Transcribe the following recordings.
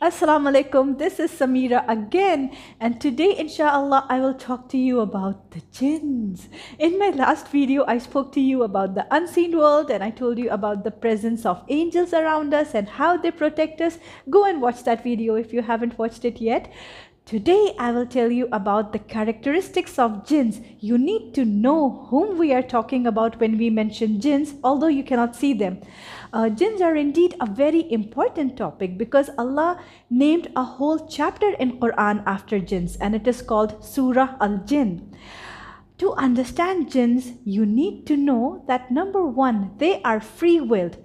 Assalamu alaikum. This is Samira again, and today, inshallah, I will talk to you about the jinns. In my last video, I spoke to you about the unseen world and I told you about the presence of angels around us and how they protect us. Go and watch that video if you haven't watched it yet. Today I will tell you about the characteristics of jinns. You need to know whom we are talking about when we mention jinns, although you cannot see them. Uh, jinns are indeed a very important topic because Allah named a whole chapter in Quran after jinns and it is called Surah Al-Jinn. To understand jinns, you need to know that number one, they are free-willed.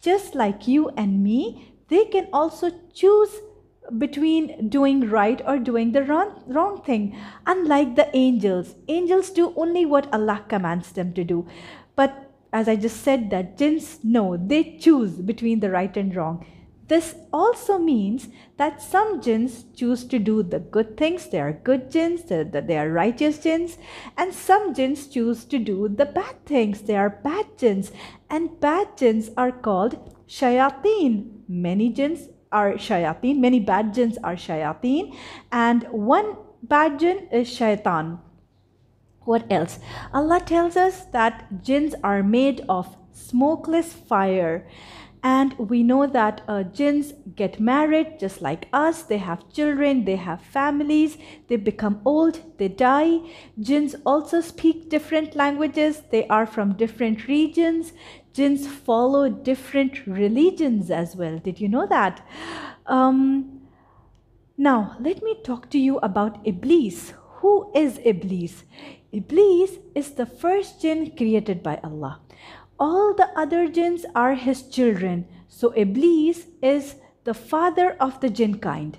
Just like you and me, they can also choose between doing right or doing the wrong, wrong thing. Unlike the angels, angels do only what Allah commands them to do. But as I just said that jinns, no, they choose between the right and wrong. This also means that some jinns choose to do the good things, they are good jinns, they are righteous jinns, and some jinns choose to do the bad things, they are bad jinns, and bad jinns are called shayateen. Many jinns are shayateen, many bad jinns are shayateen, and one bad jinn is shaitan. What else? Allah tells us that jinns are made of smokeless fire and we know that uh, jinns get married just like us. They have children, they have families, they become old, they die. Jinns also speak different languages. They are from different regions. Jinns follow different religions as well. Did you know that? Um, now, let me talk to you about Iblis. Who is Iblis? Iblis is the first jinn created by Allah all the other jinns are his children. So Iblis is the father of the jinn kind.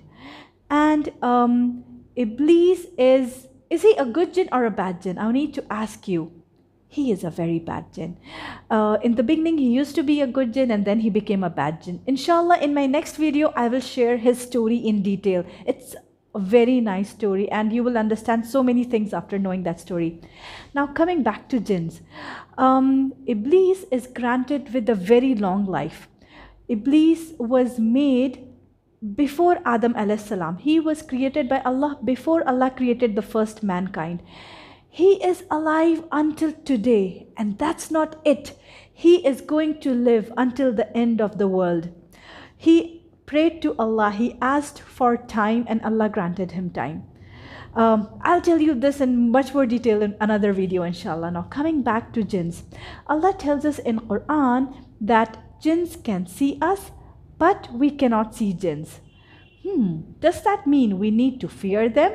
And um, Iblis is, is he a good jinn or a bad jinn? I need to ask you. He is a very bad jinn. Uh, in the beginning, he used to be a good jinn and then he became a bad jinn. Inshallah, in my next video, I will share his story in detail. It's a very nice story and you will understand so many things after knowing that story. Now coming back to jinns. Um, Iblis is granted with a very long life. Iblis was made before Adam salam. He was created by Allah before Allah created the first mankind. He is alive until today and that's not it. He is going to live until the end of the world. He prayed to Allah, he asked for time and Allah granted him time. Um, I'll tell you this in much more detail in another video inshallah. Now coming back to jinns. Allah tells us in Quran that jinns can see us but we cannot see jinns. Hmm, does that mean we need to fear them?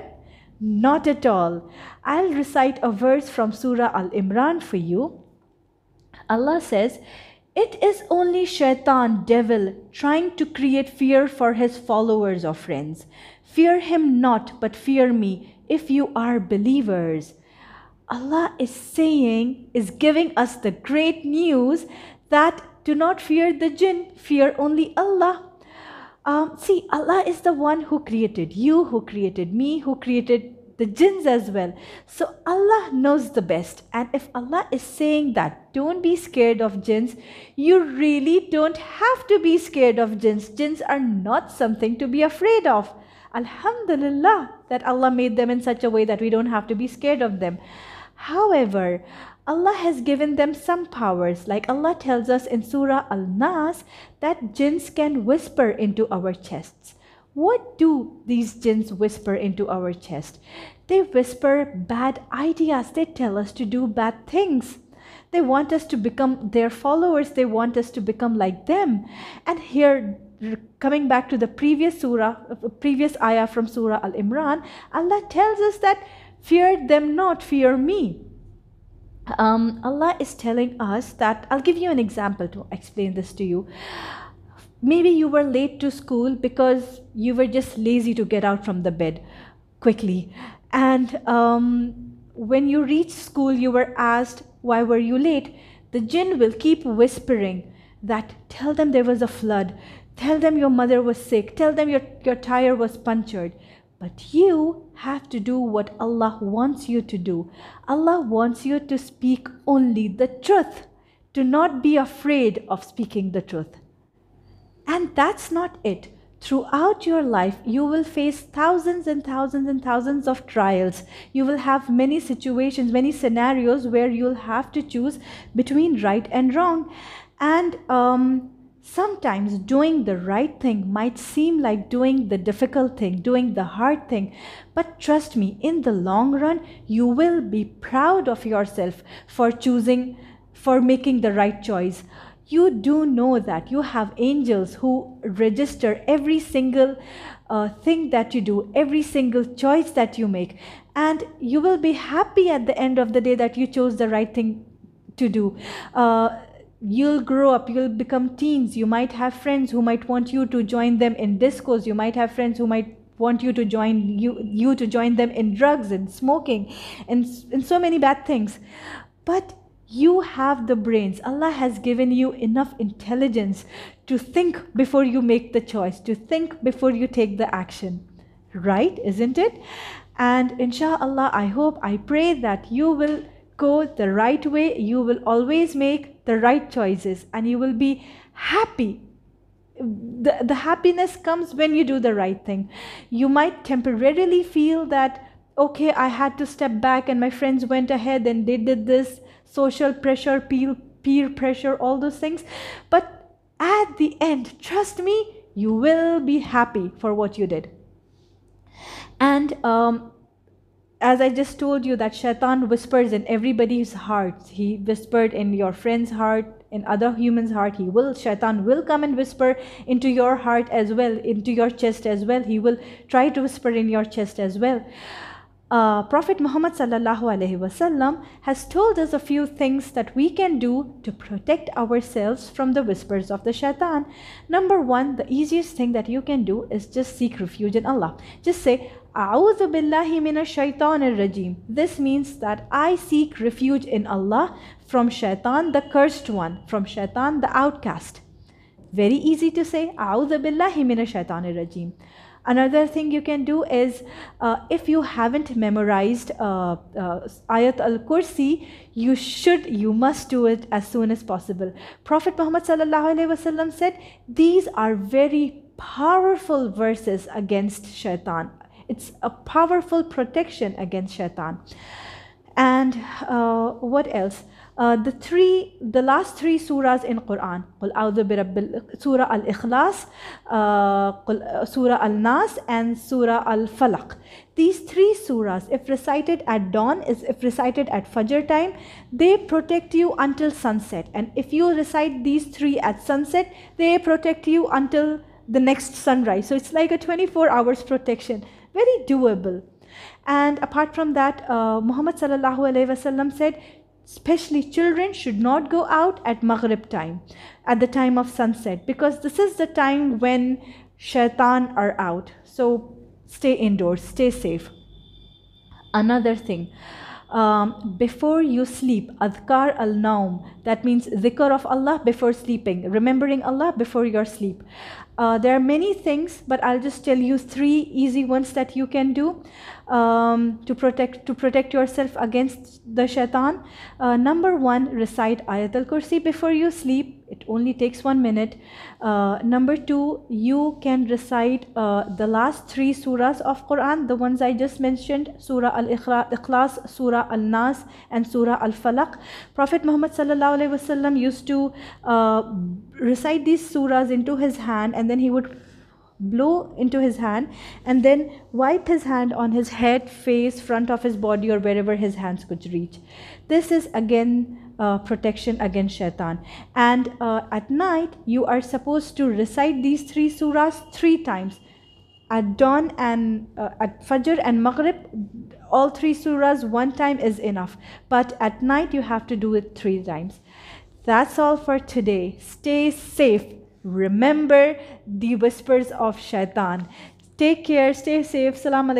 Not at all. I'll recite a verse from Surah Al-Imran for you. Allah says, it is only shaitan, devil, trying to create fear for his followers or friends. Fear him not, but fear me, if you are believers. Allah is saying, is giving us the great news that do not fear the jinn, fear only Allah. Um, see, Allah is the one who created you, who created me, who created the jinns as well. So Allah knows the best. And if Allah is saying that don't be scared of jinns, you really don't have to be scared of jinns. Jinns are not something to be afraid of. Alhamdulillah that Allah made them in such a way that we don't have to be scared of them. However, Allah has given them some powers like Allah tells us in Surah Al-Nas that jinns can whisper into our chests. What do these jinns whisper into our chest? They whisper bad ideas. They tell us to do bad things. They want us to become their followers. They want us to become like them. And here, coming back to the previous surah, previous ayah from Surah Al-Imran, Allah tells us that fear them not, fear me. Um, Allah is telling us that, I'll give you an example to explain this to you maybe you were late to school because you were just lazy to get out from the bed quickly and um, when you reach school you were asked why were you late the jinn will keep whispering that tell them there was a flood tell them your mother was sick tell them your, your tire was punctured but you have to do what Allah wants you to do. Allah wants you to speak only the truth. Do not be afraid of speaking the truth. And that's not it. throughout your life, you will face thousands and thousands and thousands of trials. You will have many situations, many scenarios where you'll have to choose between right and wrong. And um, sometimes doing the right thing might seem like doing the difficult thing, doing the hard thing. But trust me, in the long run, you will be proud of yourself for choosing, for making the right choice you do know that you have angels who register every single uh, thing that you do, every single choice that you make. And you will be happy at the end of the day that you chose the right thing to do. Uh, you'll grow up, you'll become teens. You might have friends who might want you to join them in discos. You might have friends who might want you to join you you to join them in drugs and smoking and, and so many bad things but you have the brains. Allah has given you enough intelligence to think before you make the choice, to think before you take the action. Right? Isn't it? And inshallah, I hope, I pray that you will go the right way. You will always make the right choices and you will be happy the, the happiness comes when you do the right thing. You might temporarily feel that, okay, I had to step back and my friends went ahead and they did this social pressure, peer, peer pressure, all those things. But at the end, trust me, you will be happy for what you did. And um, as I just told you, that shaitan whispers in everybody's heart. He whispered in your friend's heart, in other humans' heart. He will, shaitan will come and whisper into your heart as well, into your chest as well. He will try to whisper in your chest as well uh, Prophet Muhammad wasallam has told us a few things that we can do to protect ourselves from the whispers of the shaitan. Number one, the easiest thing that you can do is just seek refuge in Allah. Just say, A'udhu billahi minash shaitanir rajim. This means that I seek refuge in Allah from shaitan, the cursed one, from shaitan, the outcast. Very easy to say, A'udhu billahi minash shaitanir rajim. Another thing you can do is uh, if you haven't memorized uh, uh, Ayat al Kursi, you should, you must do it as soon as possible. Prophet Muhammad said, These are very powerful verses against shaitan. It's a powerful protection against shaitan. And uh, what else? Uh, the three, the last three surahs in Quran, قل أعوذ برب Surah Al-Ikhlas, uh, Surah Al-Nas and Surah Al-Falaq. These three surahs, if recited at dawn, is if recited at Fajr time, they protect you until sunset. And if you recite these three at sunset, they protect you until the next sunrise. So it's like a 24 hours protection. Very doable. And apart from that, uh, Muhammad sallallahu alaihi wasallam said, especially children should not go out at Maghrib time, at the time of sunset, because this is the time when shaitan are out. So stay indoors, stay safe. Another thing, um, before you sleep, adhkar al naum, that means zikr of Allah before sleeping, remembering Allah before your sleep. Uh, there are many things, but I'll just tell you three easy ones that you can do um, to protect to protect yourself against the shaitan. Uh, number one, recite Ayatul Kursi before you sleep. It only takes one minute. Uh, number two, you can recite uh, the last three surahs of Quran, the ones I just mentioned, Surah Al-Ikhlas, Surah Al-Nas, and Surah Al-Falaq. Prophet Muhammad sallallahu alaihi wasallam used to uh, recite these surahs into his hand, and then he would blow into his hand and then wipe his hand on his head, face, front of his body or wherever his hands could reach. This is again uh, protection against shaitan. And uh, at night, you are supposed to recite these three surahs three times. At dawn and uh, at Fajr and Maghrib, all three surahs one time is enough. But at night, you have to do it three times. That's all for today. Stay safe Remember the whispers of shaitan. Take care, stay safe. Salam alaikum.